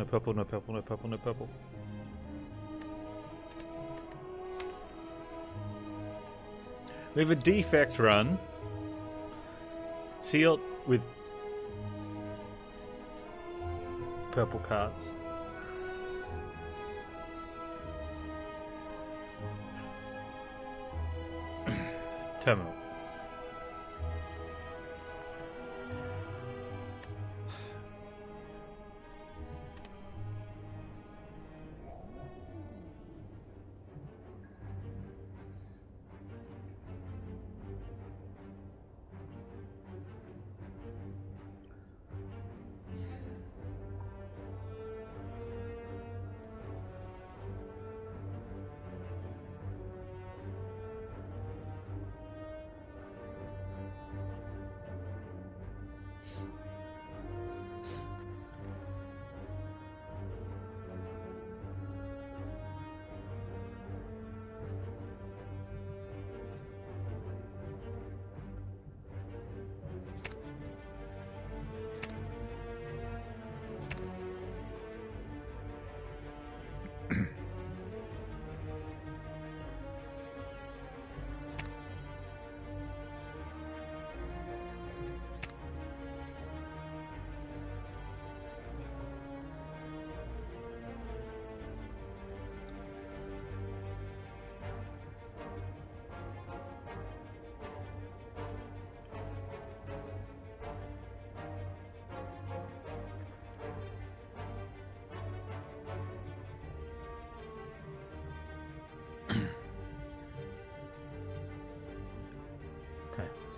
No purple, no purple, no purple, no purple. We have a defect run. Sealed with purple cards. Terminal.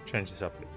Change this up a bit.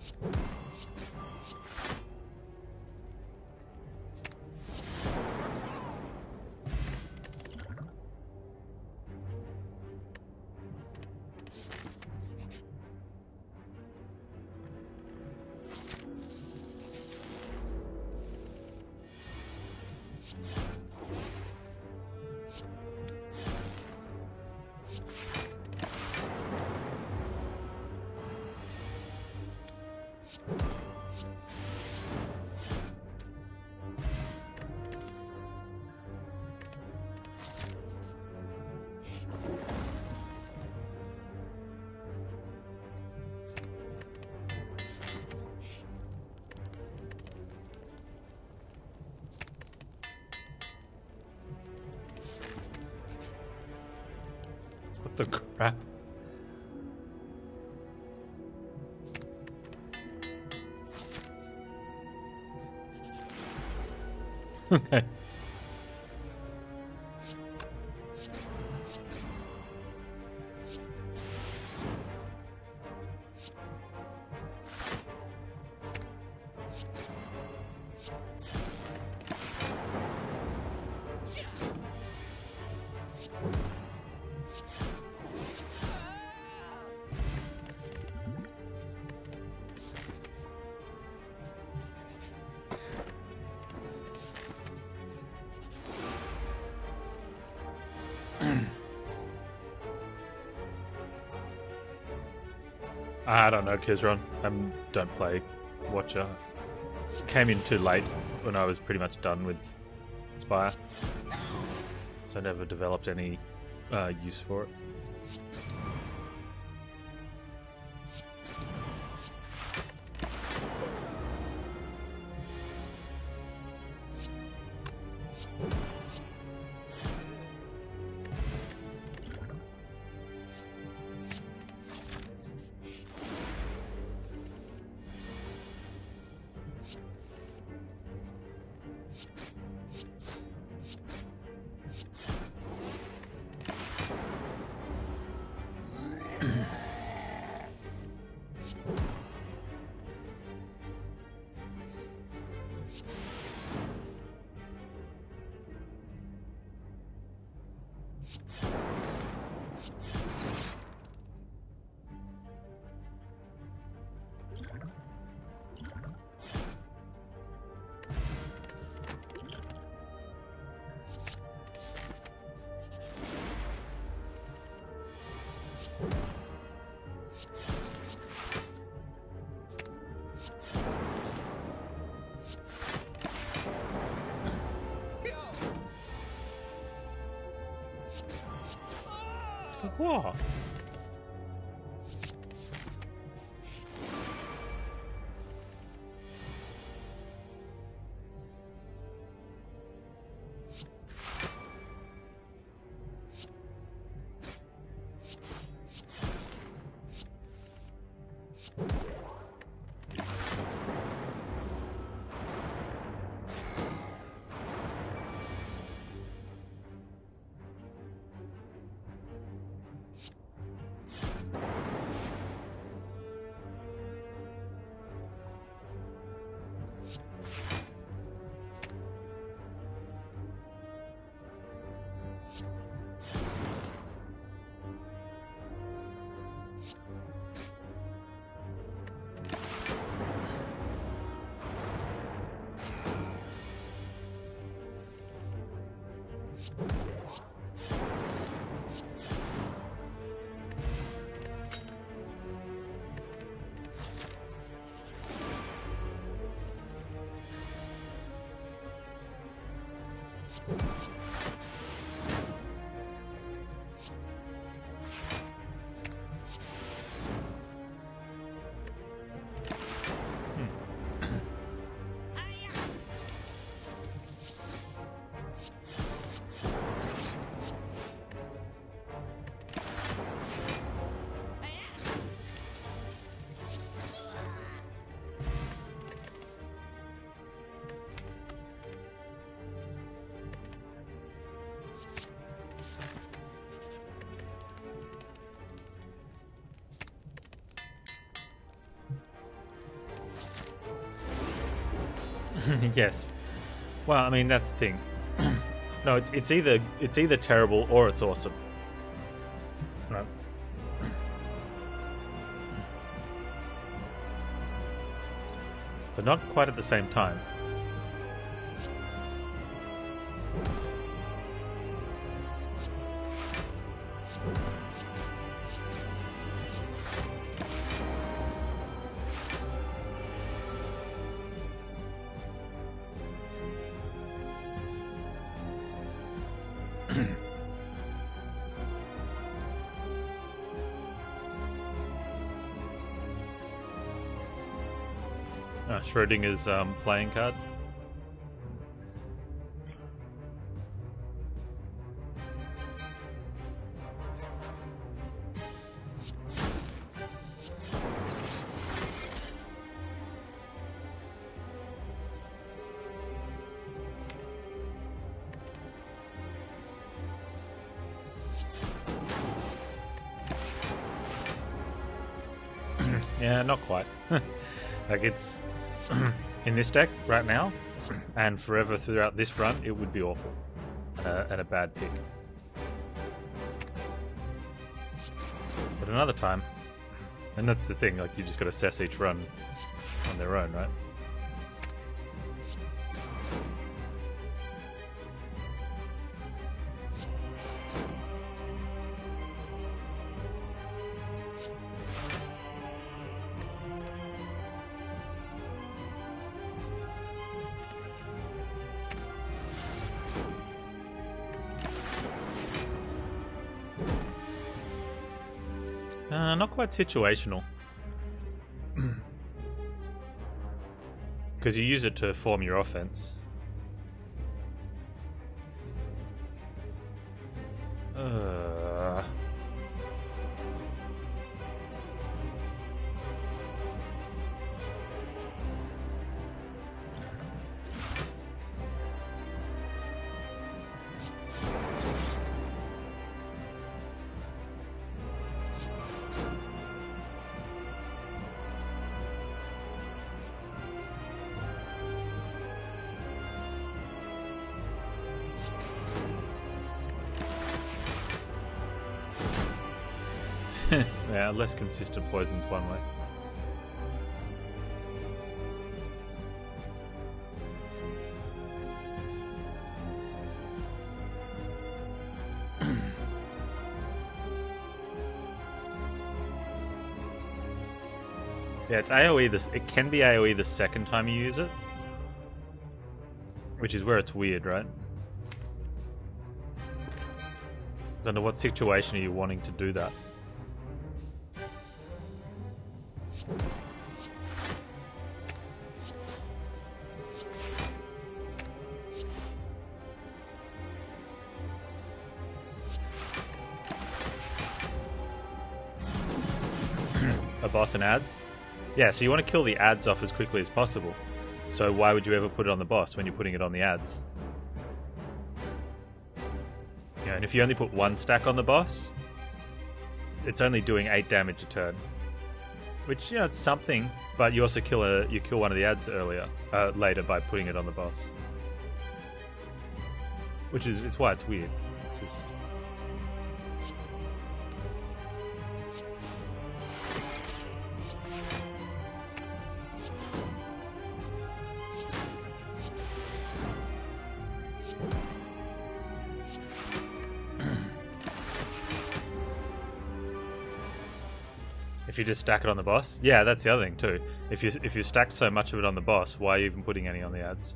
Great. What the crap? okay. Kizron. I don't play Watcher. Came in too late when I was pretty much done with Spire. So I never developed any uh, use for it. you. yes. Well, I mean that's the thing. no, it's, it's either it's either terrible or it's awesome. Right. So not quite at the same time. Uh, Schrodinger's um, playing card. It's in this deck right now, and forever throughout this run, it would be awful uh, and a bad pick. But another time, and that's the thing, like you just got to assess each run on their own, right? Situational. Because you use it to form your offense. Yeah, less consistent poisons one way. yeah, it's AoE. This it can be AoE the second time you use it, which is where it's weird, right? Under what situation are you wanting to do that? Boss and ads? Yeah, so you want to kill the ads off as quickly as possible. So why would you ever put it on the boss when you're putting it on the ads? Yeah, and if you only put one stack on the boss, it's only doing eight damage a turn. Which, you know, it's something, but you also kill a you kill one of the ads earlier, uh, later by putting it on the boss. Which is it's why it's weird. It's just you just stack it on the boss, yeah, that's the other thing too. If you if you stacked so much of it on the boss, why are you even putting any on the ads?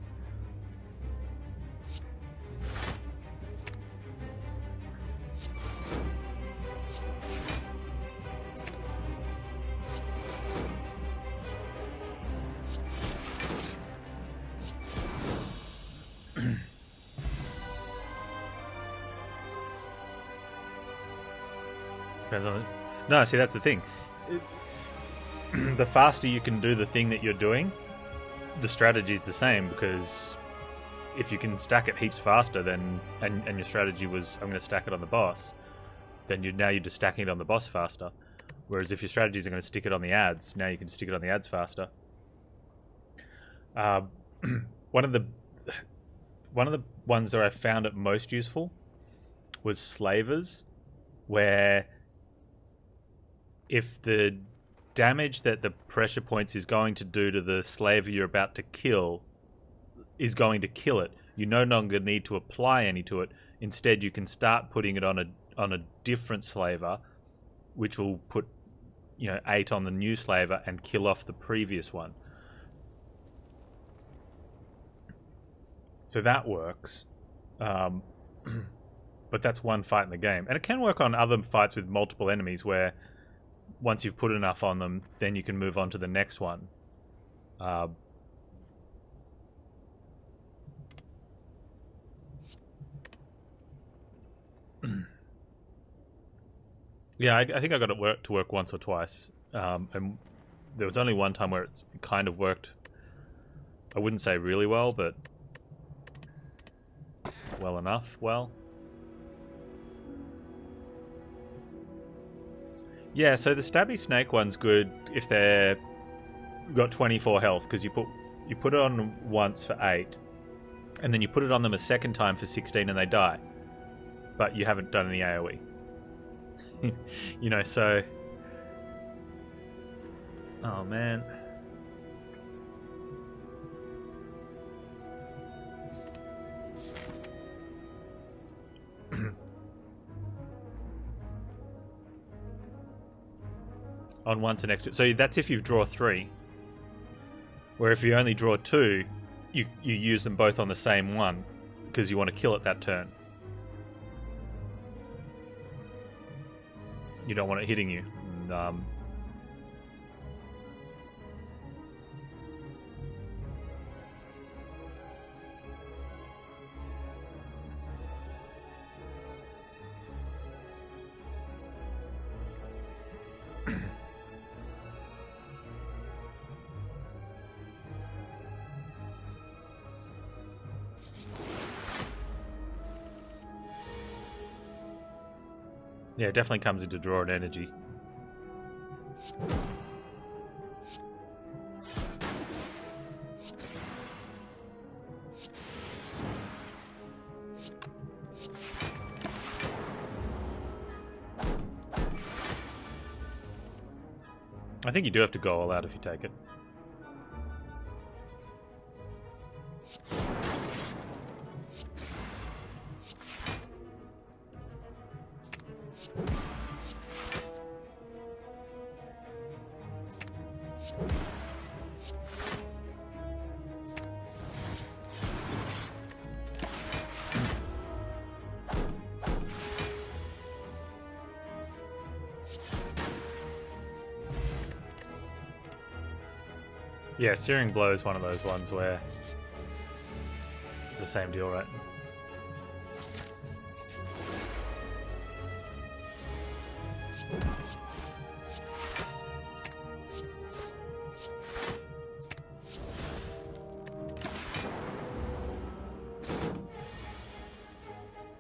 Depends on. No, see that's the thing. the faster you can do the thing that you're doing, the strategy is the same because if you can stack it heaps faster, then and, and your strategy was I'm going to stack it on the boss, then you now you're just stacking it on the boss faster. Whereas if your strategies are going to stick it on the ads, now you can stick it on the ads faster. Uh, one of the one of the ones that I found it most useful was slavers, where if the damage that the pressure points is going to do to the slaver you're about to kill is going to kill it, you no longer need to apply any to it. Instead, you can start putting it on a on a different slaver, which will put you know eight on the new slaver and kill off the previous one. So that works. Um, but that's one fight in the game. And it can work on other fights with multiple enemies where once you've put enough on them, then you can move on to the next one. Uh, yeah, I, I, think I got it work to work once or twice, um, and there was only one time where it kind of worked. I wouldn't say really well, but well enough. Well. Yeah, so the stabby snake one's good if they're got 24 health because you put you put it on once for eight, and then you put it on them a second time for sixteen, and they die. But you haven't done any AOE. you know, so. Oh man. On once an extra. So that's if you draw three. Where if you only draw two, you you use them both on the same one because you want to kill it that turn. You don't want it hitting you. Um, Yeah, it definitely comes into drawing energy. I think you do have to go all out if you take it. Yeah, Searing Blow is one of those ones where it's the same deal, right?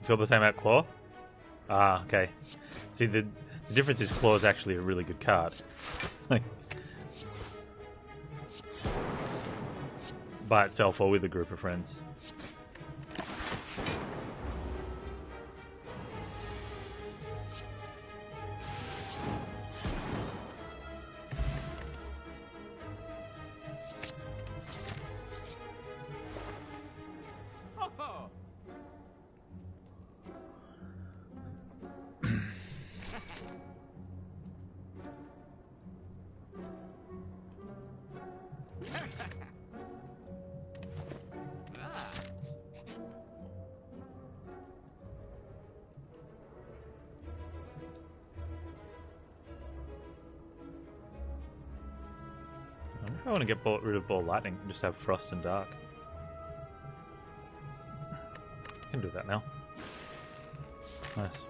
Feel the same about Claw? Ah, okay. See, the, the difference is Claw is actually a really good card. by itself or with a group of friends. Lightning and just have Frost and Dark. I can do that now. Nice.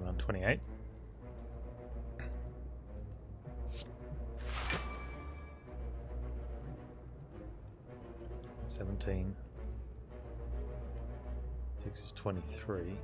Around 28. 17. 6 is 23.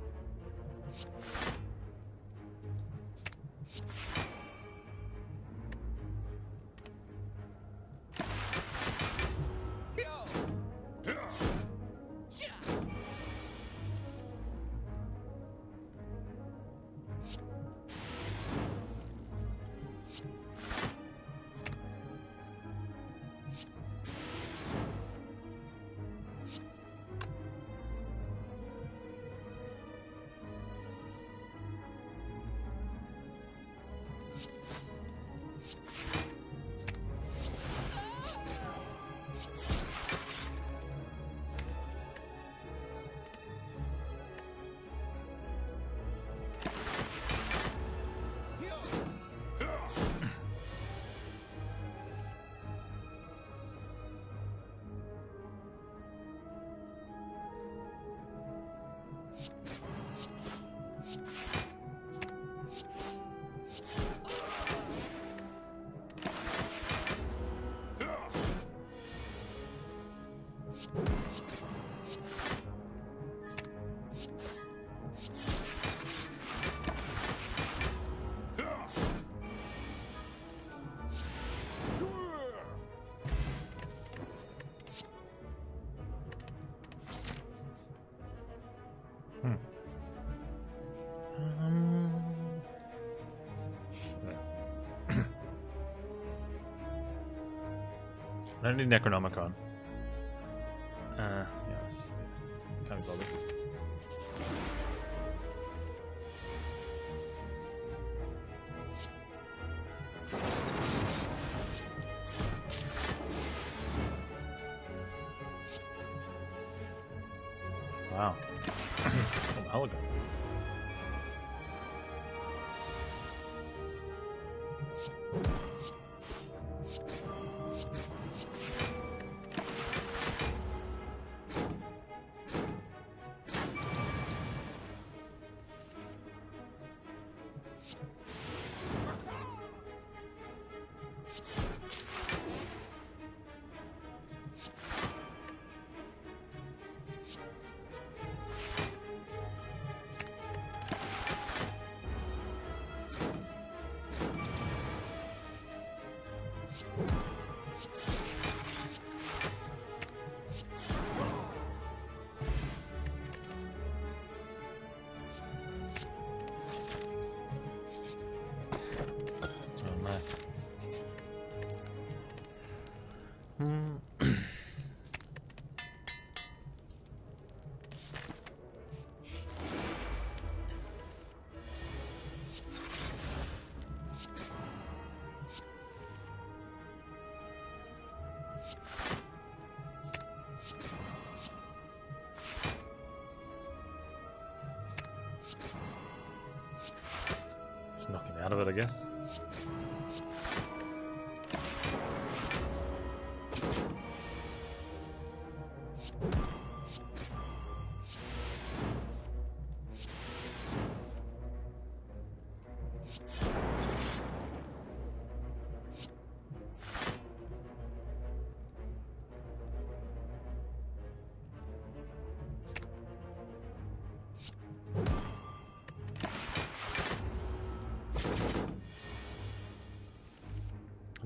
I need Necronomicon.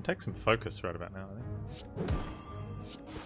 Take some focus right about now, I think.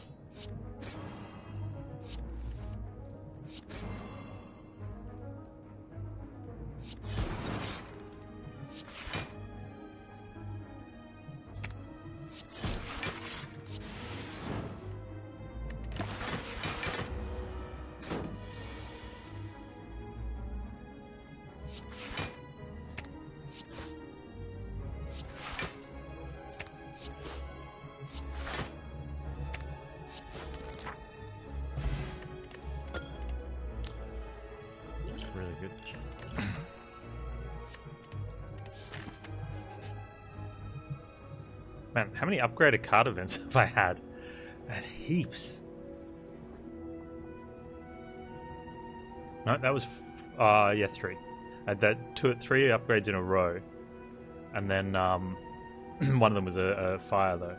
Many upgraded card events have I had? And heaps. No, that was, uh, yeah, three. I had that two, three upgrades in a row, and then um, one of them was a, a fire though.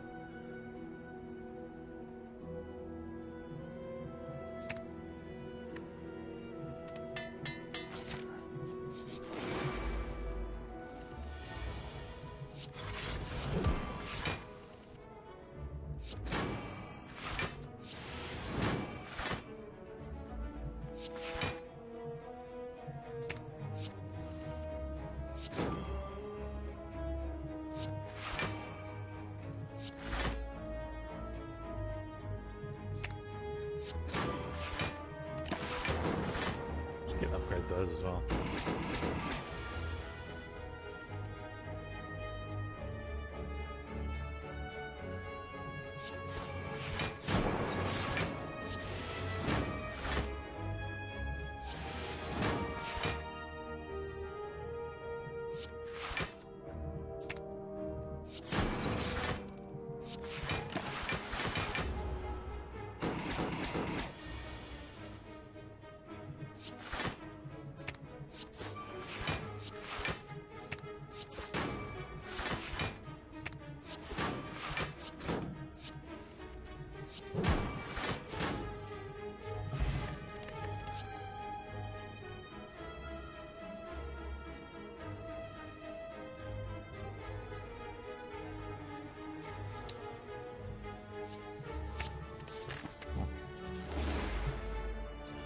Just get upgrade those as well.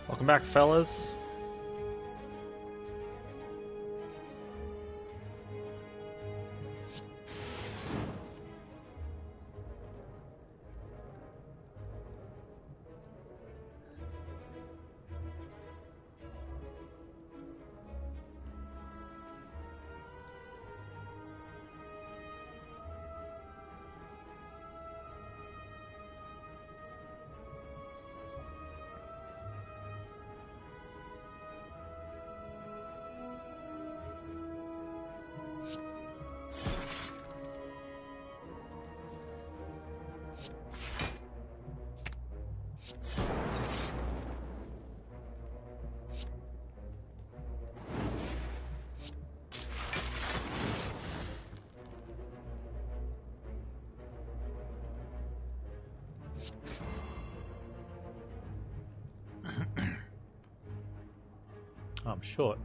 Welcome back, fellas. I'm short.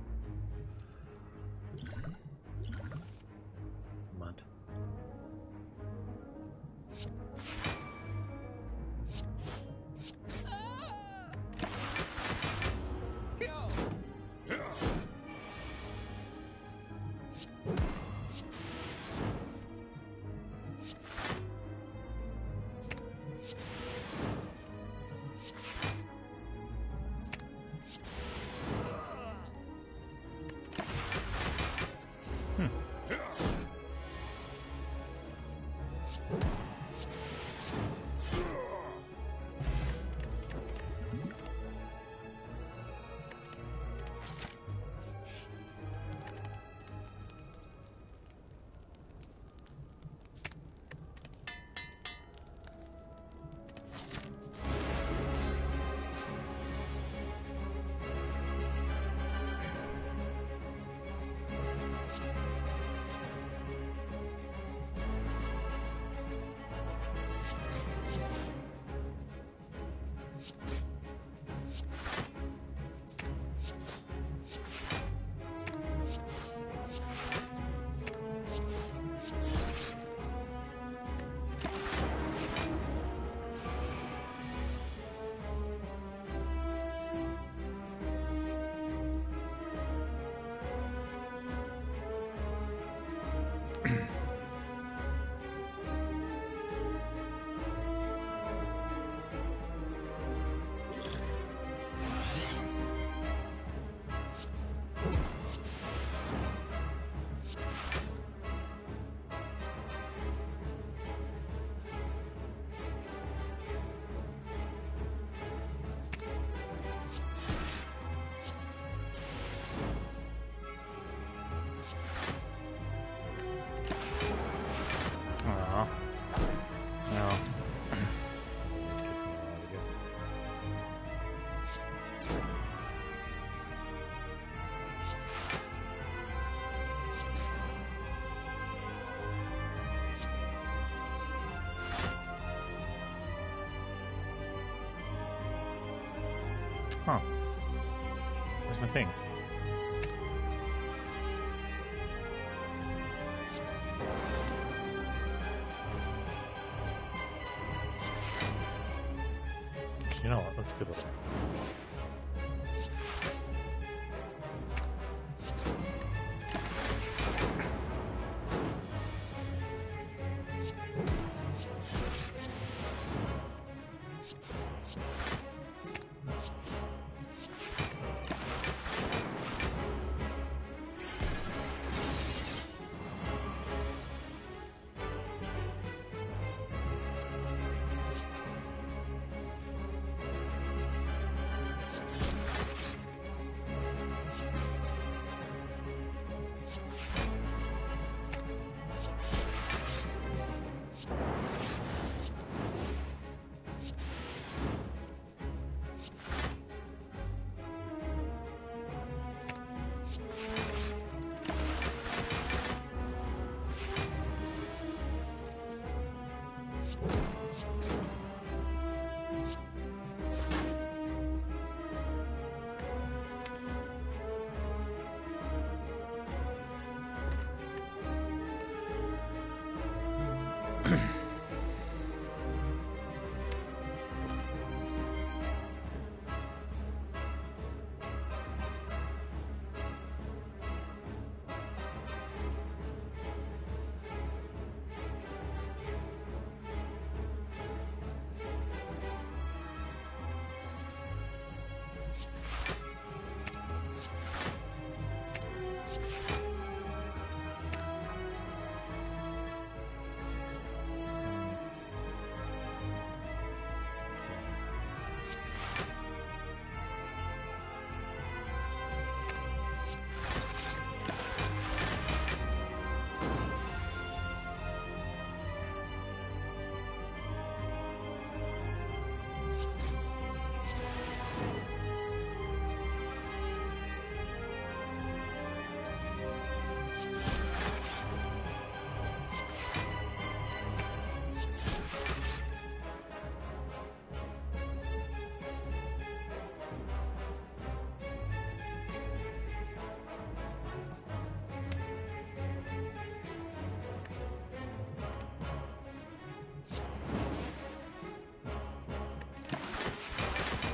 Huh. Where's my thing? You know what? Let's go this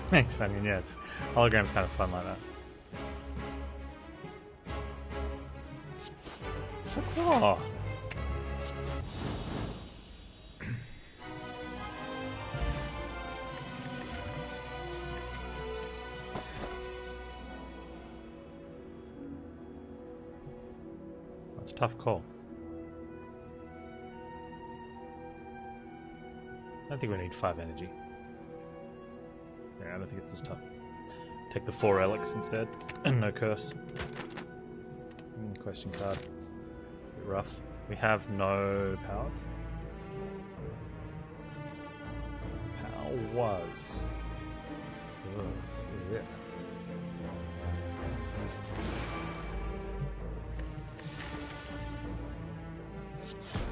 Thanks, I mean, yeah, it's hologram's kind of fun like that. So claw. That's tough call. I think we need five energy. I don't think it's as tough. Take the four relics instead. no curse. Mm, question card. Bit rough. We have no powers. Power was. Ugh, yeah. Maybe.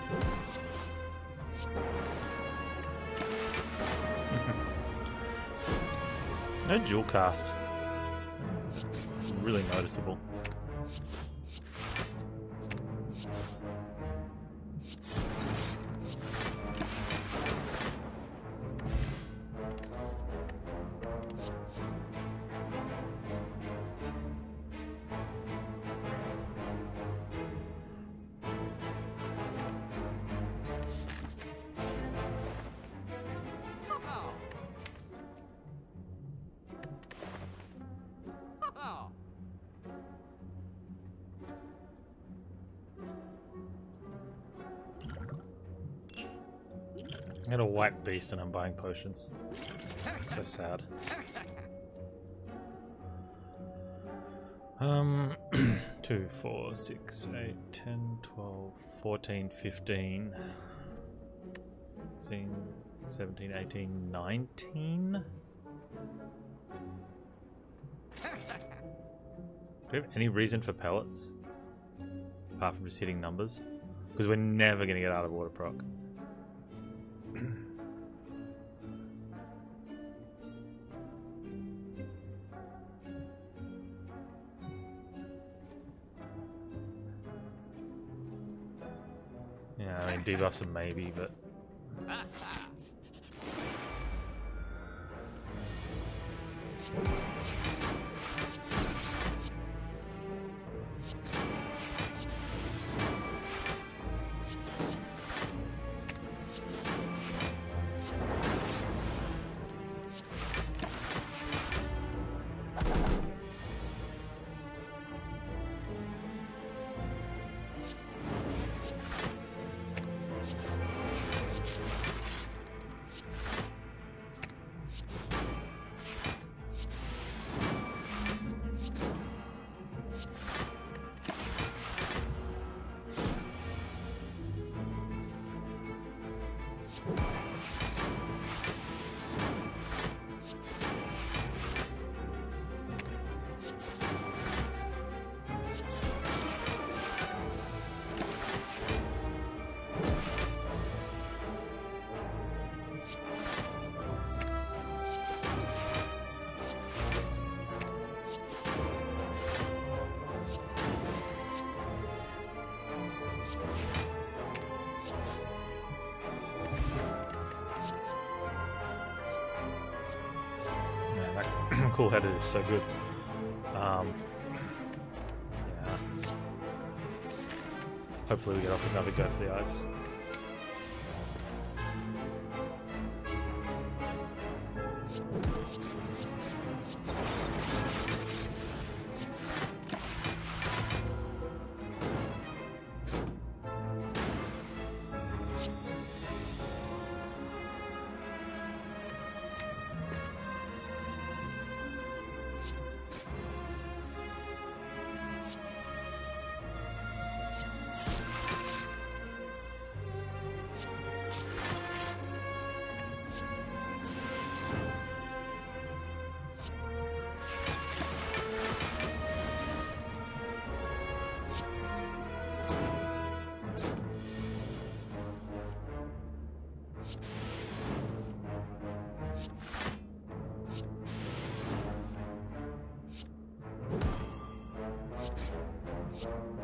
No dual cast. Really noticeable. White beast and I'm buying potions. So sad. Um, 2, 4, 6, 8, 10, 12, 14, 15, 16, 17, 18, 19? Do we have any reason for pellets? Apart from just hitting numbers? Because we're never going to get out of water proc. Debuffs are maybe, but. Is so good. Um, yeah. Hopefully we get off another go for the you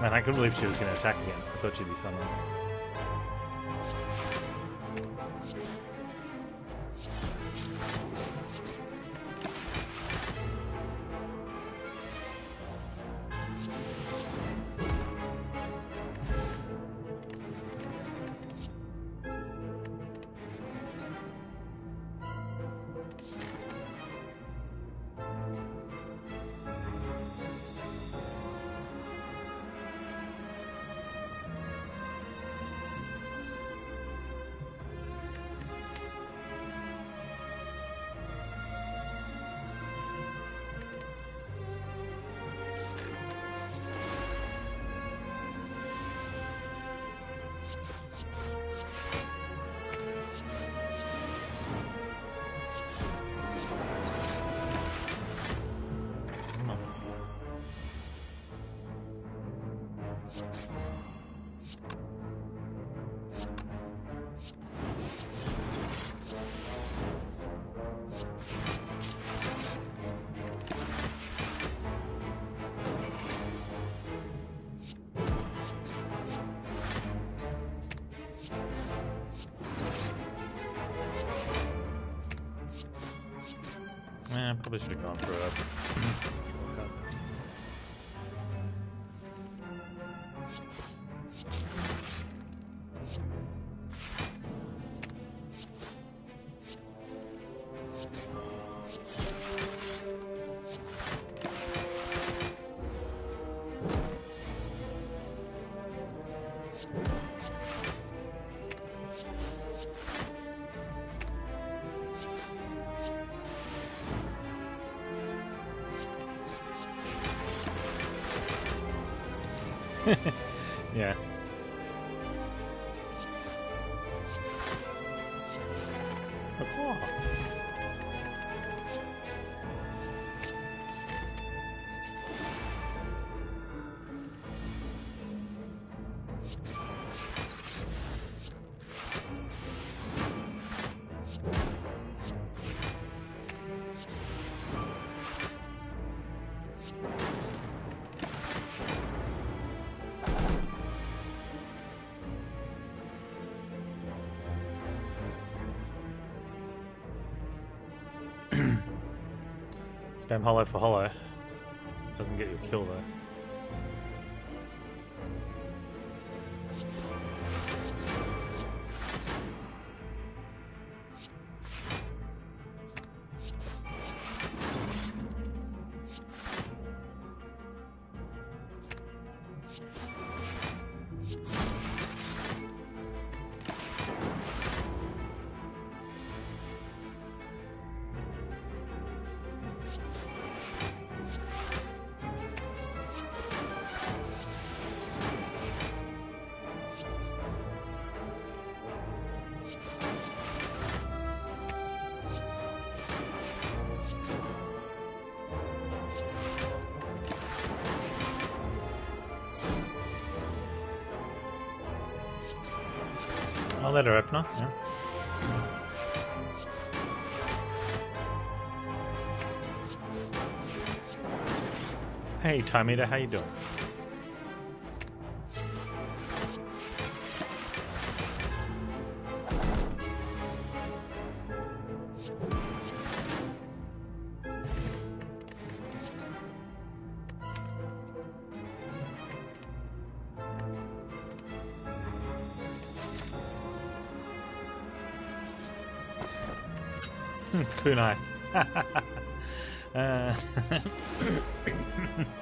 Man, I couldn't believe she was going to attack again. I thought she'd be summoned. you Eh, probably should have gone for it. Spam hollow for hollow. Doesn't get you a kill though. I'll let her open. Yeah. Hey, Timita, how you doing? Kunai.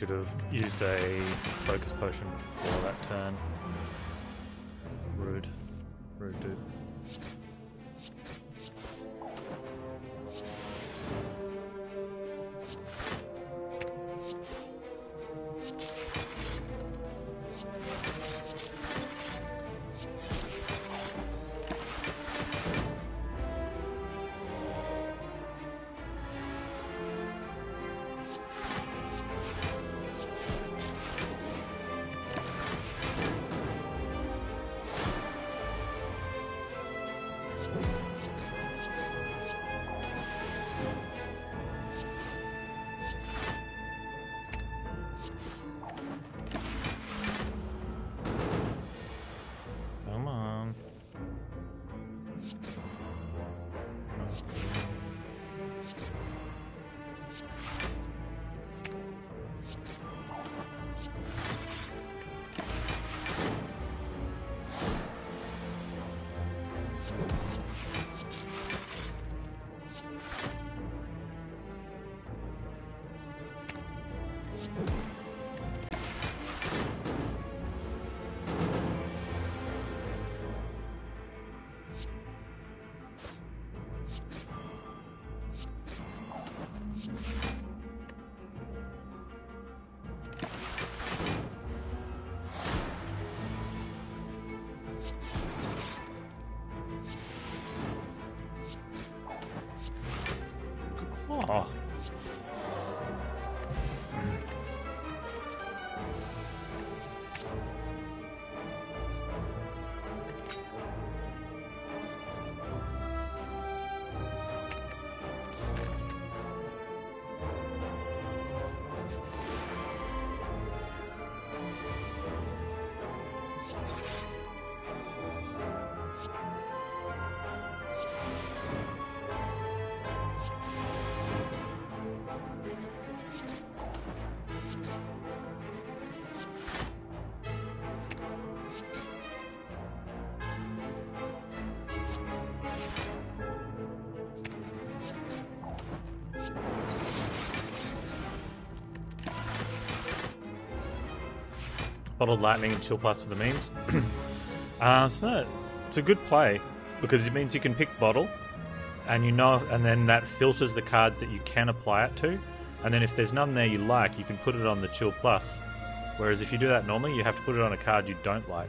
should have used a focus potion Oh. Bottled Lightning and Chill Plus for the memes. uh, it's not. It's a good play because it means you can pick Bottle, and you know, and then that filters the cards that you can apply it to, and then if there's none there you like, you can put it on the Chill Plus. Whereas if you do that normally, you have to put it on a card you don't like.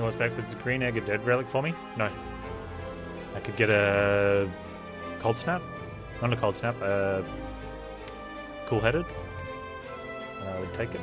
Was the green egg a dead relic for me? No. I could get a cold snap. Not a cold snap. Uh, cool headed. I would take it.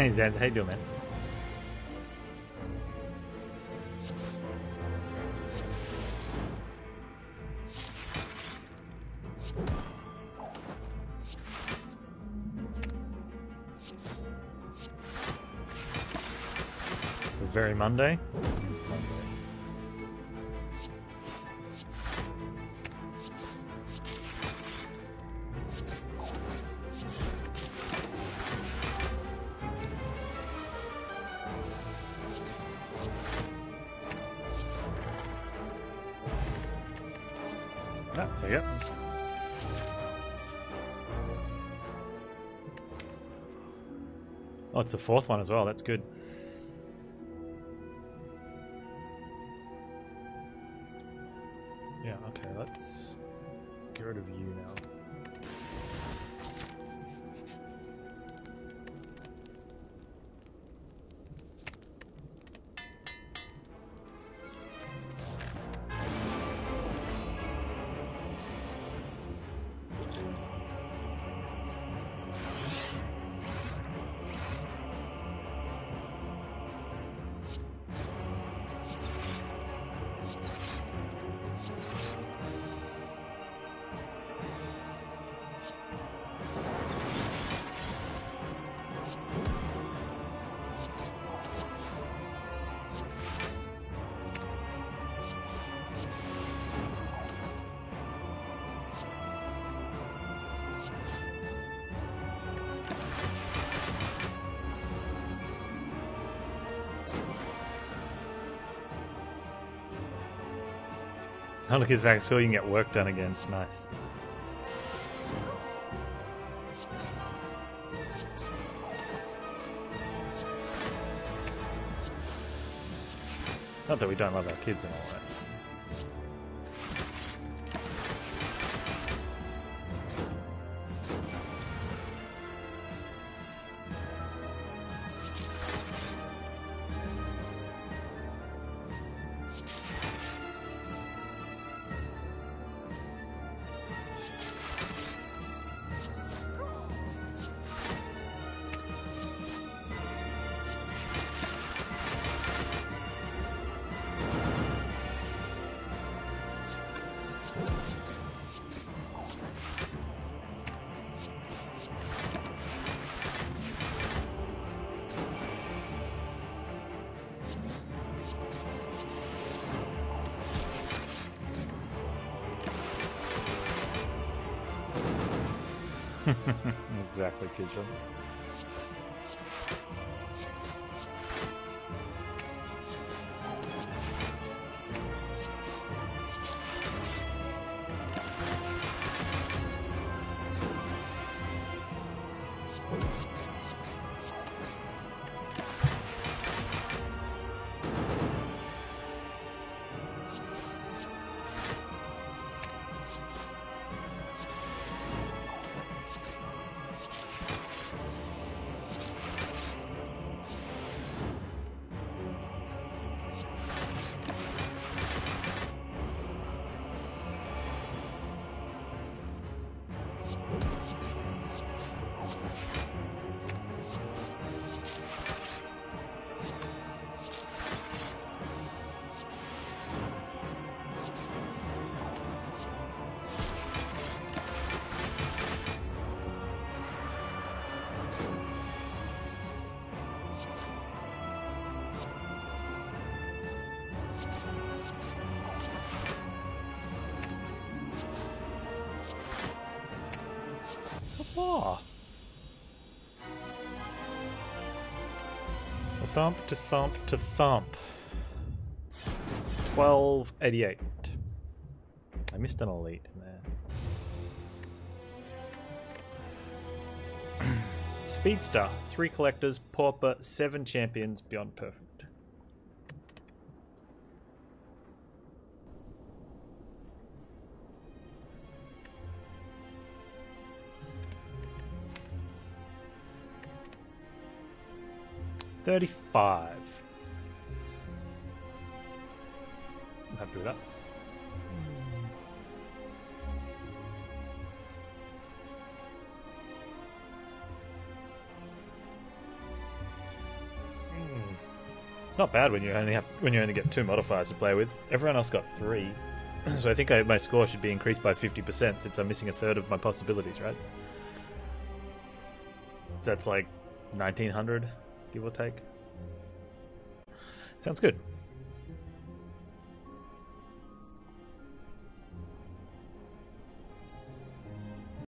Hey Zans, how you doing, man? The very Monday. The fourth one as well. That's good. He's back so you can get work done again. Nice. Not that we don't love our kids and all that. Thump to thump to thump. 1288. I missed an elite there. Speedster, three collectors, pauper, seven champions, beyond perfect. Thirty-five. I'm happy with that. Hmm. Not bad when you only have when you only get two modifiers to play with. Everyone else got three, so I think I, my score should be increased by fifty percent since I'm missing a third of my possibilities. Right? That's like nineteen hundred, give or take. Sounds good.